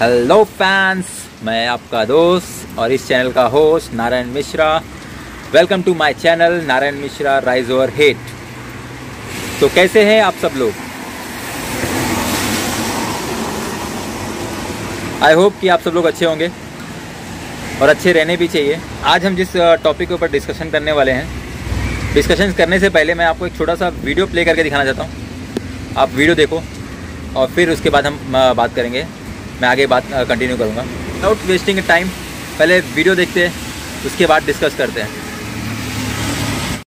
Hello fans मैं आपका दोस्त और इस चैनल का host Narayan Mishra. Welcome to my channel Narayan Mishra rise over hate तो कैसे हैं आप सब लोग? आई होप कि आप सब लोग अच्छे होंगे और अच्छे रहने भी चाहिए। आज हम जिस टॉपिक के ऊपर डिस्कशन करने वाले हैं डिस्कशन करने से पहले मैं आपको एक छोटा सा वीडियो प्ले करके दिखाना चाहता हूँ। आप वीडियो देखो और फिर उसके बाद हम बात करेंगे। मैं आगे बात कंटिन्यू करूँगा। विदाउट वेस्टिंग टाइम पहले वीडियो देखते हैं, उसके बाद डिस्कस करते हैं।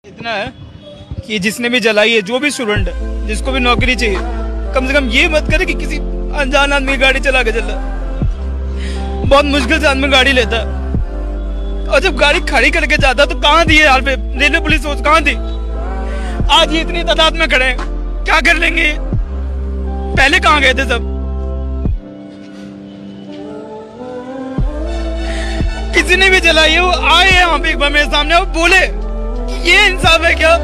इतना है कि जिसने भी जलाई है, जो भी स्टूडेंट है, जिसको भी नौकरी चाहिए, कम से कम ये मत करे कि किसी अनजान आदमी की गाड़ी चला के चल बहुत मुश्किल से आदमी गाड़ी लेता और जब गाड़ी खड़ी करके जाता तो कहाँ दी यार पे? रेलवे पुलिस कहाँ थी आज ये इतनी तादाद में खड़े हैं, क्या कर लेंगे? पहले कहाँ गए थे सब? किसी ने भी जलाई है वो आए यहाँ पे एक बार मेरे सामने और बोले। ये इंसाफ है क्या?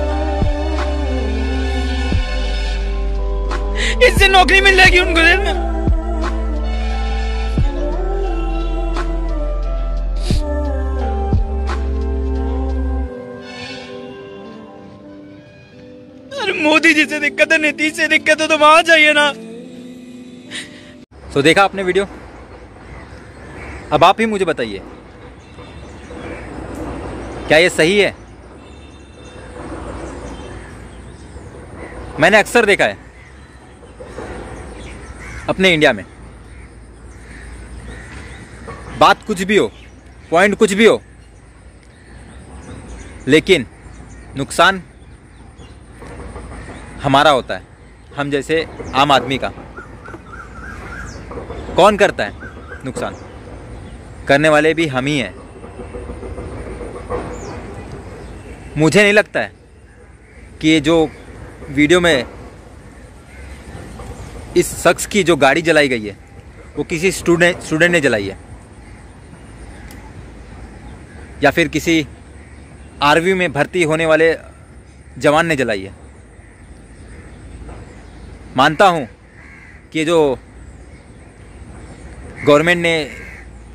इससे नौकरी मिल जाएगी उनको जेल में। मोदी जी से दिक्कत है, नीतीश से दिक्कत है तो वहाँ जाइए ना। सो देखा आपने वीडियो? अब आप ही मुझे बताइए। क्या ये सही है? मैंने अक्सर देखा है। अपने इंडिया में। बात कुछ भी हो, पॉइंट कुछ भी हो, लेकिन नुकसान हमारा होता है। हम जैसे आम आदमी का। कौन करता है नुकसान? करने वाले भी हम ही हैं। मुझे नहीं लगता है कि ये जो वीडियो में इस शख्स की जो गाड़ी जलाई गई है, वो किसी स्टूडेंट स्टूडेंट ने जलाई है। या फिर किसी आर्मी में भर्ती होने वाले जवान ने जलाई है। मानता हूँ कि जो गवर्नमेंट ने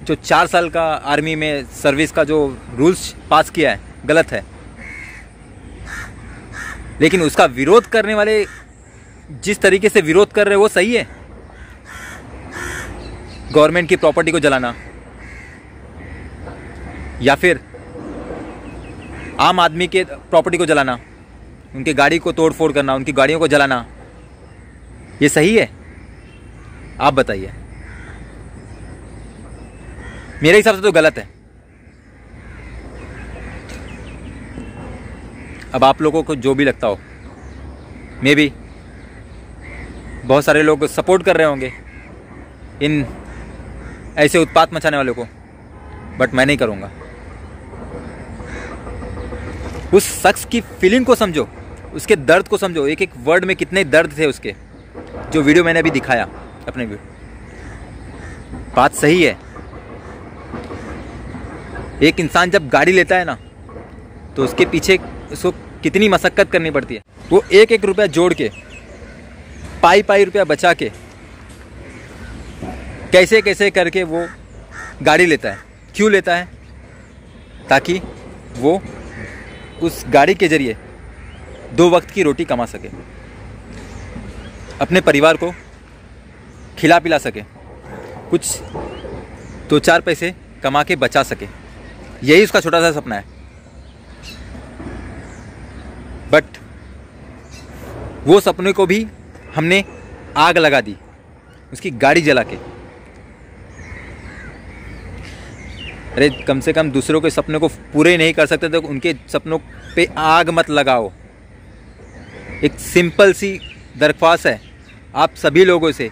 जो चार साल का आर्मी में सर्विस का जो रूल्स पास किया है, गलत है। लेकिन उसका विरोध करने वाले जिस तरीके से विरोध कर रहे वो सही है? गवर्नमेंट की प्रॉपर्टी को जलाना। या फिर आम आदमी के प्रॉपर्टी को जलाना, उनकी गाड़ी को तोड़ फोड़ करना, उनकी गाड़ियों को जलाना, ये सही है? आप बताइए। मेरे हिसाब से तो गलत है। अब आप लोगों को जो भी लगता हो मे बी बहुत सारे लोग सपोर्ट कर रहे होंगे इन ऐसे उत्पात मचाने वालों को बट मैं नहीं करूँगा। उस शख्स की फीलिंग को समझो, उसके दर्द को समझो। एक एक वर्ड में कितने दर्द थे उसके, जो वीडियो मैंने अभी दिखाया अपने बात सही है। एक इंसान जब गाड़ी लेता है ना तो उसके पीछे, उसको कितनी मशक्क़त करनी पड़ती है? वो एक एक रुपया जोड़ के, पाई पाई रुपया बचा के, कैसे कैसे करके वो गाड़ी लेता है, क्यों लेता है? ताकि वो उस गाड़ी के ज़रिए दो वक्त की रोटी कमा सके, अपने परिवार को खिला पिला सके, कुछ दो चार पैसे कमा के बचा सके। यही उसका छोटा सा सपना है। बट वो सपने को भी हमने आग लगा दी, उसकी गाड़ी जला के। अरे, कम से कम दूसरों के सपने को पूरे नहीं कर सकते तो उनके सपनों पे आग मत लगाओ। एक सिंपल सी दरख्वास्त है, आप सभी लोगों से।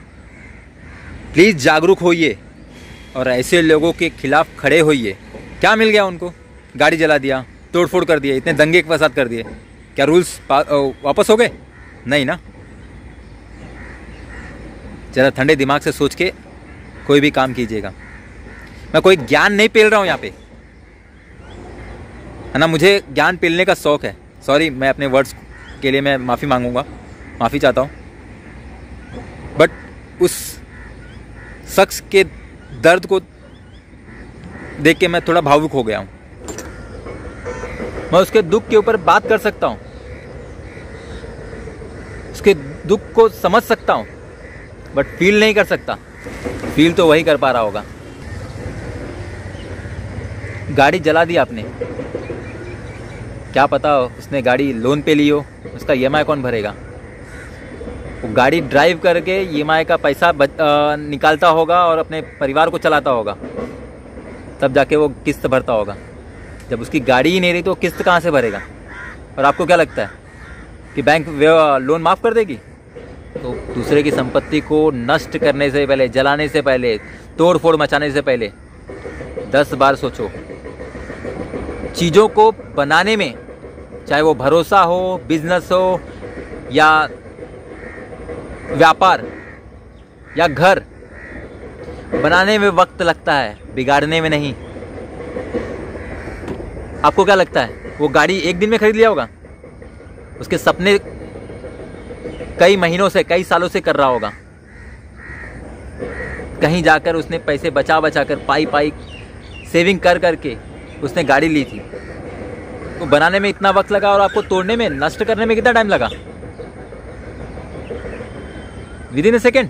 प्लीज़ जागरूक होइए और ऐसे लोगों के खिलाफ खड़े होइए। क्या मिल गया उनको? गाड़ी जला दिया, तोड़फोड़ कर दिए, इतने दंगे के फसाद कर दिए। क्या रूल्स वापस हो गए? नहीं ना? ज़रा ठंडे दिमाग से सोच के कोई भी काम कीजिएगा। मैं कोई ज्ञान नहीं पेल रहा हूँ यहाँ पे। है ना, मुझे ज्ञान पेलने का शौक़ है। सॉरी मैं अपने वर्ड्स के लिए मैं माफ़ी मांगूँगा। माफ़ी चाहता हूँ। बट उस शख्स के दर्द को देख के मैं थोड़ा भावुक हो गया हूँ। मैं उसके दुख के ऊपर बात कर सकता हूँ। उसके दुख को समझ सकता हूँ बट फील नहीं कर सकता। फील तो वही कर पा रहा होगा। गाड़ी जला दी आपने। क्या पता हो उसने गाड़ी लोन पे ली हो उसका ईएमआई कौन भरेगा? वो गाड़ी ड्राइव करके ईएमआई का पैसा बच, आ, निकालता होगा और अपने परिवार को चलाता होगा। तब जाके वो किस्त भरता होगा। जब उसकी गाड़ी ही नहीं रही तो किस्त कहाँ से भरेगा? और आपको क्या लगता है कि बैंक लोन माफ़ कर देगी? तो दूसरे की संपत्ति को नष्ट करने से पहले, जलाने से पहले तोड़ फोड़ मचाने से पहले, दस बार सोचो। चीज़ों को बनाने में, चाहे वो भरोसा हो, बिज़नेस हो, या व्यापार, या घर, बनाने में वक्त लगता है, बिगाड़ने में नहीं। आपको क्या लगता है? वो गाड़ी एक दिन में खरीद लिया होगा? उसके सपने कई महीनों से, कई सालों से कर रहा होगा। कहीं जाकर उसने पैसे बचा बचा कर पाई पाई सेविंग कर करके उसने गाड़ी ली थी। तो बनाने में इतना वक्त लगा और आपको तोड़ने में, नष्ट करने में कितना टाइम लगा? विद इन ए सेकेंड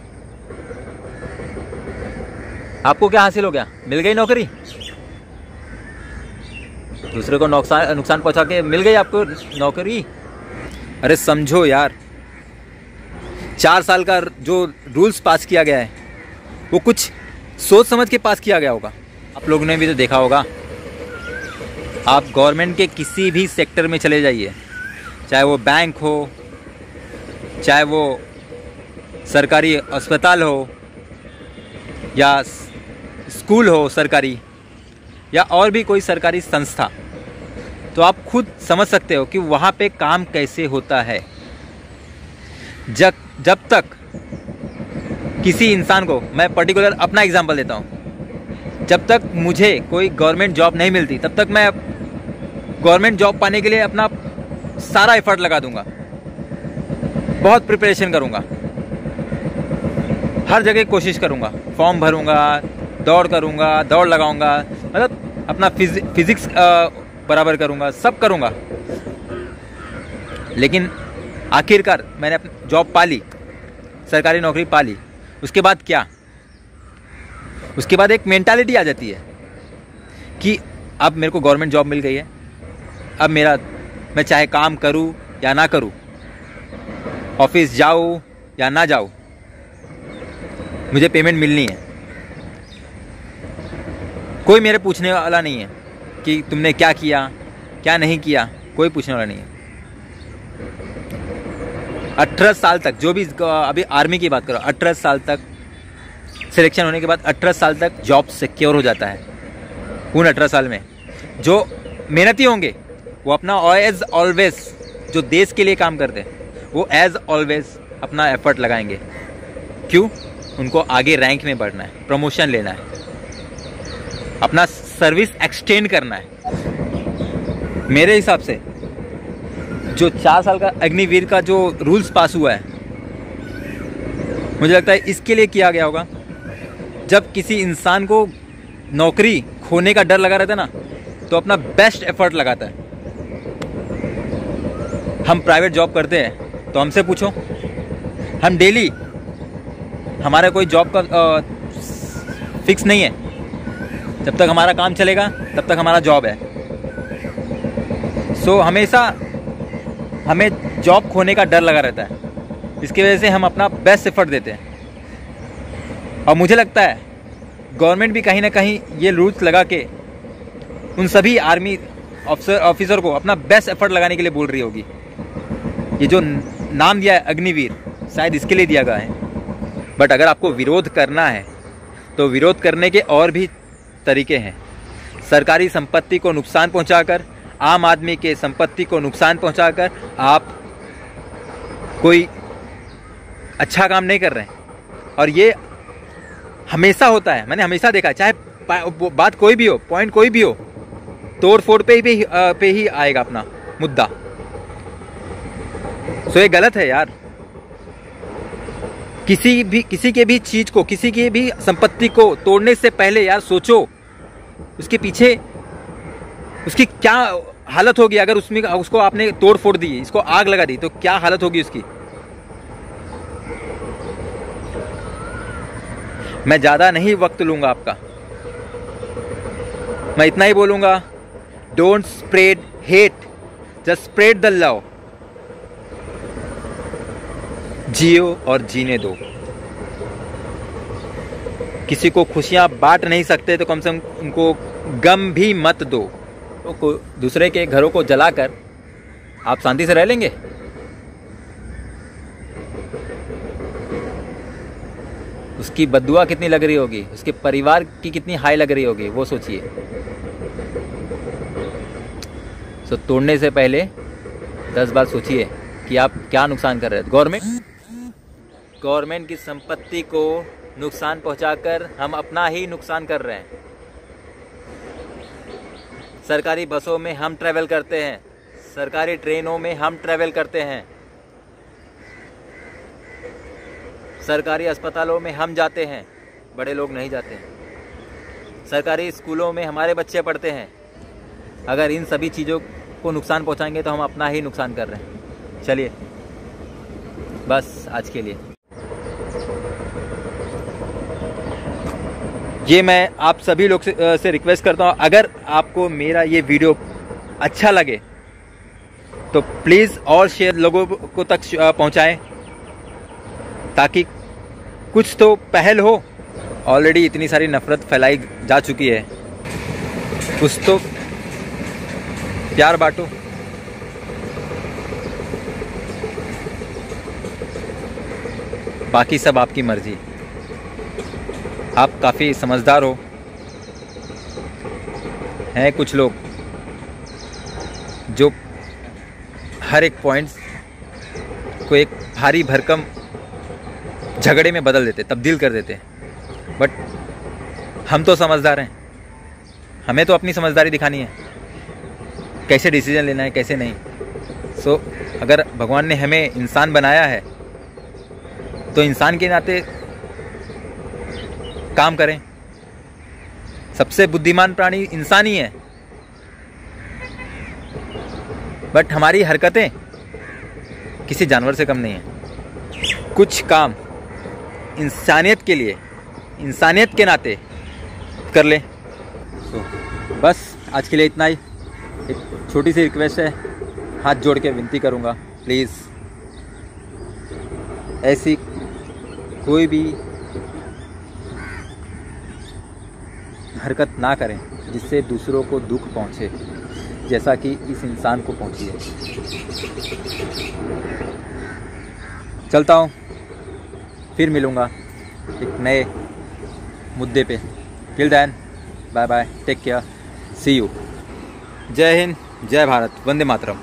आपको क्या हासिल हो गया? मिल गई नौकरी? दूसरे को नुकसान नुकसान पहुँचा के मिल गई आपको नौकरी? अरे समझो यार। चार साल का जो रूल्स पास किया गया है, वो कुछ सोच समझ के पास किया गया होगा। आप लोगों ने भी तो देखा होगा। आप गवर्नमेंट के किसी भी सेक्टर में चले जाइए। चाहे वो बैंक हो, चाहे वो सरकारी अस्पताल हो, या स्कूल हो सरकारी, या और भी कोई सरकारी संस्था। तो आप खुद समझ सकते हो कि वहाँ पे काम कैसे होता है। जब जब तक किसी इंसान को, मैं पर्टिकुलर अपना एग्जांपल देता हूँ। जब तक मुझे कोई गवर्नमेंट जॉब नहीं मिलती, तब तक मैं गवर्नमेंट जॉब पाने के लिए अपना सारा एफर्ट लगा दूँगा। बहुत प्रिपरेशन करूँगा। हर जगह कोशिश करूँगा। फॉर्म भरूँगा, दौड़ करूँगा, दौड़ लगाऊँगा। मतलब अपना फिजिक्स बराबर करूँगा, सब करूँगा। लेकिन आखिरकार मैंने अपनी जॉब पा ली सरकारी नौकरी पा ली उसके बाद क्या? उसके बाद एक मेंटालिटी आ जाती है कि अब मेरे को गवर्नमेंट जॉब मिल गई है। अब मेरा, मैं चाहे काम करूँ या ना करूँ ऑफ़िस जाऊँ या ना जाऊँ, मुझे पेमेंट मिलनी है। कोई मेरे पूछने वाला नहीं है। कि तुमने क्या किया, क्या नहीं किया, कोई पूछने वाला नहीं है। अठारह साल तक, जो भी अभी आर्मी की बात करो, अठारह साल तक, सिलेक्शन होने के बाद अठारह साल तक जॉब सिक्योर हो जाता है। उन अठारह साल में। जो मेहनती होंगे, वो अपना एज ऑलवेज जो देश के लिए काम करते हैं, वो एज ऑलवेज अपना एफर्ट लगाएँगे। क्यों? उनको आगे रैंक में बढ़ना है प्रमोशन लेना है। अपना सर्विस एक्सटेंड करना है। मेरे हिसाब से जो चार साल का अग्निवीर का जो रूल्स पास हुआ है मुझे लगता है इसके लिए किया गया होगा। जब किसी इंसान को नौकरी खोने का डर लगा रहता है ना तो अपना बेस्ट एफर्ट लगाता है। हम प्राइवेट जॉब करते हैं तो हमसे पूछो। हम डेली हमारा कोई जॉब का आ, फिक्स नहीं है। जब तक हमारा काम चलेगा तब तक हमारा जॉब है। सो so, हमेशा हमें जॉब खोने का डर लगा रहता है। इसकी वजह से हम अपना बेस्ट एफर्ट देते हैं। और मुझे लगता है गवर्नमेंट भी कहीं ना कहीं ये रूल्स लगा के उन सभी आर्मी ऑफिसर ऑफिसर को अपना बेस्ट एफर्ट लगाने के लिए बोल रही होगी। ये जो नाम दिया है अग्निवीर शायद इसके लिए दिया गया है। बट अगर आपको विरोध करना है तो विरोध करने के और भी तरीके हैं। सरकारी संपत्ति को नुकसान पहुंचाकर, आम आदमी के संपत्ति को नुकसान पहुंचाकर आप कोई अच्छा काम नहीं कर रहे हैं। और ये हमेशा होता है, मैंने हमेशा देखा है, चाहे बात कोई भी हो पॉइंट कोई भी हो, तोड़ फोड़ पे ही पे ही आएगा अपना मुद्दा। सो ये गलत है यार। किसी भी, किसी के भी चीज़ को, किसी की भी संपत्ति को तोड़ने से पहले यार सोचो, उसके पीछे उसकी क्या हालत होगी अगर उसमें, उसको आपने तोड़ फोड़ दी, इसको आग लगा दी तो क्या हालत होगी उसकी? मैं ज़्यादा नहीं वक्त लूँगा आपका। मैं इतना ही बोलूँगा don't spread hate just spread the love जियो और जीने दो। किसी को खुशियाँ बांट नहीं सकते तो कम से कम उनको गम भी मत दो। तो दूसरे के घरों को जलाकर आप शांति से रह लेंगे? उसकी बदुआ कितनी लग रही होगी? उसके परिवार की कितनी हाई लग रही होगी? वो सोचिए। सो तोड़ने से पहले दस बार सोचिए कि आप क्या नुकसान कर रहे हैं। गवर्नमेंट गवर्नमेंट की संपत्ति को नुकसान पहुंचाकर हम अपना ही नुकसान कर रहे हैं। सरकारी बसों में हम ट्रैवल करते हैं। सरकारी ट्रेनों में हम ट्रैवल करते हैं। सरकारी अस्पतालों में हम जाते हैं। बड़े लोग नहीं जाते हैं। सरकारी स्कूलों में हमारे बच्चे पढ़ते हैं। अगर इन सभी चीज़ों को नुकसान पहुंचाएँगे तो हम अपना ही नुकसान कर रहे हैं। चलिए, बस आज के लिए। ये मैं आप सभी लोग से, से रिक्वेस्ट करता हूँ अगर आपको मेरा ये वीडियो अच्छा लगे तो प्लीज़ और शेयर लोगों को तक पहुँचाएँ ताकि कुछ तो पहल हो। ऑलरेडी इतनी सारी नफरत फैलाई जा चुकी है। कुछ तो प्यार बांटो। बाकी सब आपकी मर्ज़ी। आप काफ़ी समझदार हो। हैं कुछ लोग जो हर एक पॉइंट्स को एक भारी भरकम झगड़े में बदल देते तब्दील कर देते। बट हम तो समझदार हैं। हमें तो अपनी समझदारी दिखानी है। कैसे डिसीज़न लेना है कैसे नहीं। सो so, अगर भगवान ने हमें इंसान बनाया है तो इंसान के नाते काम करें। सबसे बुद्धिमान प्राणी इंसान ही। है बट हमारी हरकतें किसी जानवर से कम नहीं है। कुछ काम इंसानियत के लिए इंसानियत के नाते कर ले। So, बस आज के लिए इतना ही। एक छोटी सी रिक्वेस्ट है हाथ जोड़ के विनती करूँगा प्लीज़ ऐसी कोई भी हरकत ना करें जिससे दूसरों को दुख पहुँचे, जैसा कि इस इंसान को पहुँची है। चलता हूँ, फिर मिलूँगा एक नए मुद्दे पे। Till then bye bye take care see you जय हिंद, जय भारत, वंदे मातरम।